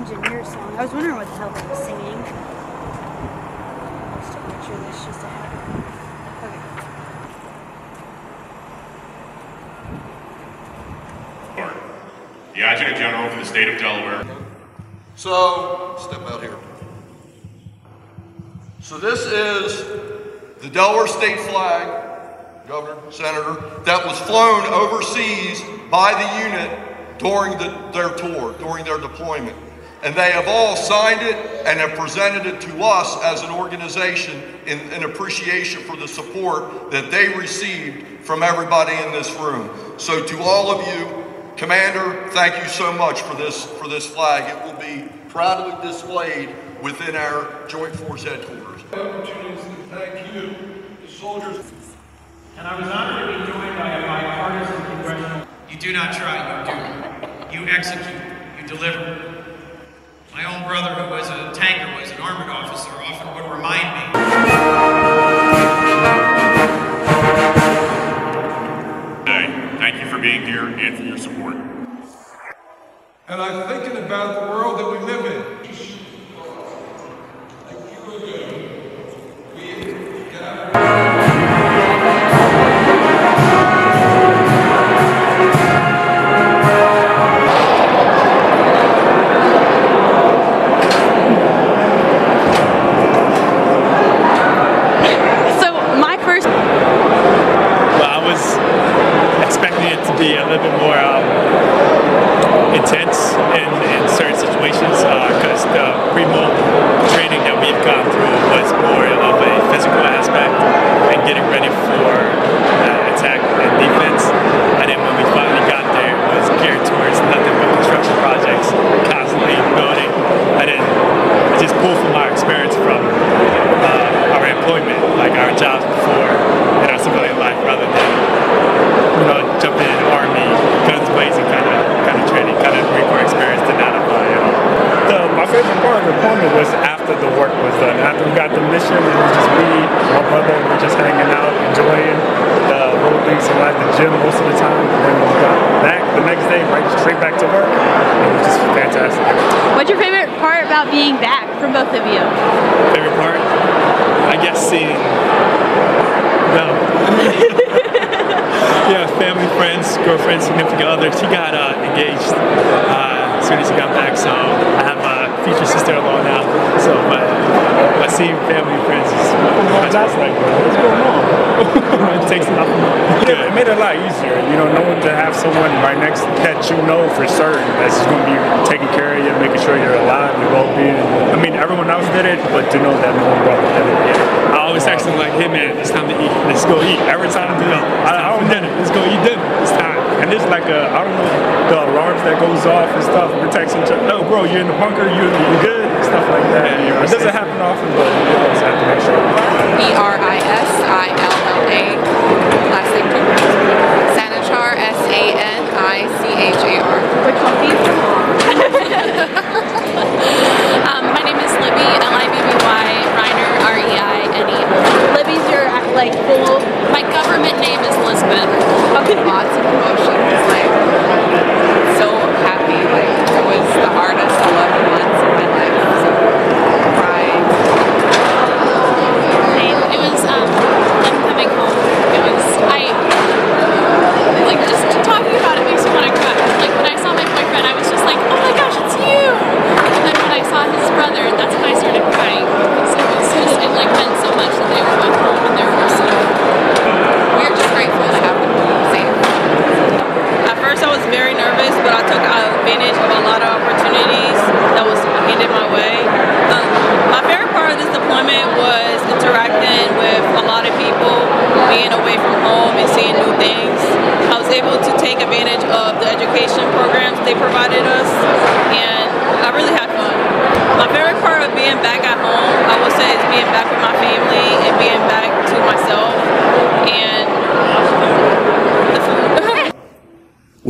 engineer song. I was wondering what the hell they were singing. Just a picture of this just to have. Okay. The Adjutant General for the State of Delaware. So, step out here. So this is the Delaware state flag, Governor, Senator, that was flown overseas by the unit during the, their tour, during their deployment. And they have all signed it and have presented it to us as an organization in, in appreciation for the support that they received from everybody in this room. So to all of you, Commander, thank you so much for this, for this flag. It will be proudly displayed within our Joint Force headquarters. Opportunities to thank you, the soldiers. And I was honored to be joined by a bipartisan congressional. You do not try, you do. You execute, you deliver. My own brother, who was a tanker, was an armored officer, often would remind me. Little bit more um, intense in, in certain situations because the primo training that we've gone through was more of a physical aspect and getting ready for uh, attack and defense. And then when we finally got there, it was geared towards nothing but construction projects, constantly building. And then I just pulled from our experience from uh, our employment, like our jobs before in our civilian life, rather than you know jumping in the army, guns blazing kind of kind of training, kind of Marine Corps experience did not apply at all. The, my favorite part of the deployment was after the work was done. After we got the mission, it was just me, my brother, we were just hanging out, enjoying the little things in life, the gym most of the time. And then we got back the next day, right straight back to work. It was just fantastic. what's your favorite part about being back from both of you? Favorite part? I guess seeing the yeah, family, friends, girlfriend, significant other. She got uh, engaged uh, as soon as she got back, so I have a future sister-in-law now. So, but I see family and friends is much oh, That's like, what's going on? it takes a lot. Yeah, it made it a lot easier, you know, knowing to have someone right next that you know for certain that's just going to be taking care of you, making sure you're alive, your well-being. I mean, everyone else did it, but to know that no one brother did it. Yeah. I always text them like, "Hey man, it's time to eat. Let's go eat." Every time, You know, I, I don't know. dinner. Let's go eat dinner. It's time. And there's like a, I don't know, the alarms that goes off and stuff, protects each other. No, bro, you're in the bunker, you you good, stuff like that. Yeah, you're it doesn't happen often, but you always have to make sure. B R I S I L L A. Last name Sanichar S A N I C H A R. Which one do you Um, my name is Libby, L I B B Y, Reiner, R E I N E. Libby's your like full My government name is Elizabeth. Lots of emotions, like so happy. Like it was the hardest 11 months of my life. So cried. It was um, them coming home. It was I like just talking about it makes me want to cry. Like when I saw my boyfriend, I was just like, oh my gosh, it's you. And then when I saw his brother, that's when I started crying because it was just it like meant so much that they were both home and they were safe. We're just grateful to have them safe. At first, I was very nervous, but I took advantage of a lot of opportunities that was handed my way. Um, my favorite part of this deployment was interacting with a lot of people, being away from home and seeing new things. I was able to take advantage of the education programs they provided us, and I really had fun. My favorite part of being back at home, I would say, is being back with my family and being back to myself and the food.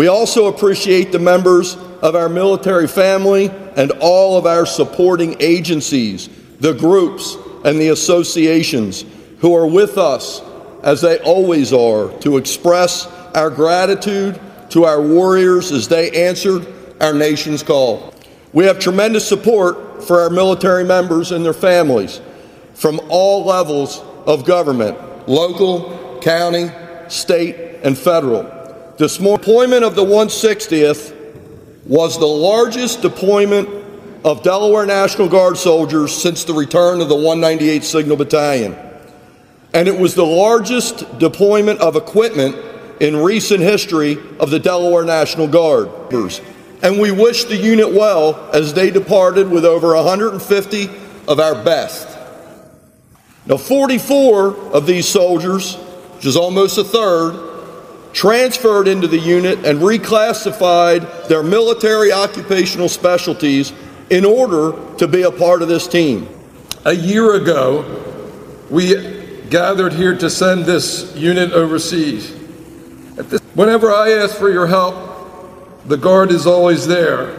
We also appreciate the members of our military family and all of our supporting agencies, the groups, and the associations who are with us, as they always are, to express our gratitude to our warriors as they answered our nation's call. We have tremendous support for our military members and their families from all levels of government local, county, state, and federal. This deployment of the 160th was the largest deployment of Delaware National Guard soldiers since the return of the 198th Signal Battalion. And it was the largest deployment of equipment in recent history of the Delaware National Guard. And we wish the unit well as they departed with over 150 of our best. Now, 44 of these soldiers, which is almost a third, transferred into the unit and reclassified their military occupational specialties in order to be a part of this team. A year ago, we gathered here to send this unit overseas. This, whenever I ask for your help, the Guard is always there.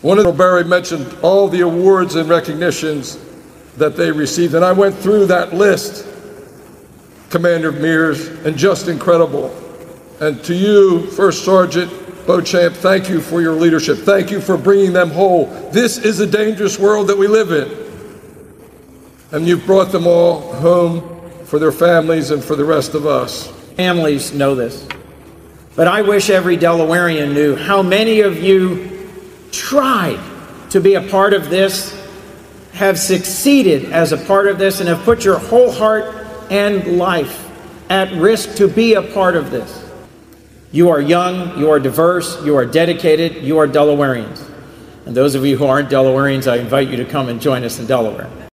One of Berry mentioned all the awards and recognitions that they received, and I went through that list, Commander Mears, and just incredible. And to you, First Sergeant Beauchamp, thank you for your leadership. Thank you for bringing them whole. This is a dangerous world that we live in. And you've brought them all home for their families and for the rest of us. Families know this. But I wish every Delawarean knew how many of you tried to be a part of this, have succeeded as a part of this, and have put your whole heart and life at risk to be a part of this. You are young, you are diverse, you are dedicated, you are Delawareans. And those of you who aren't Delawareans, I invite you to come and join us in Delaware.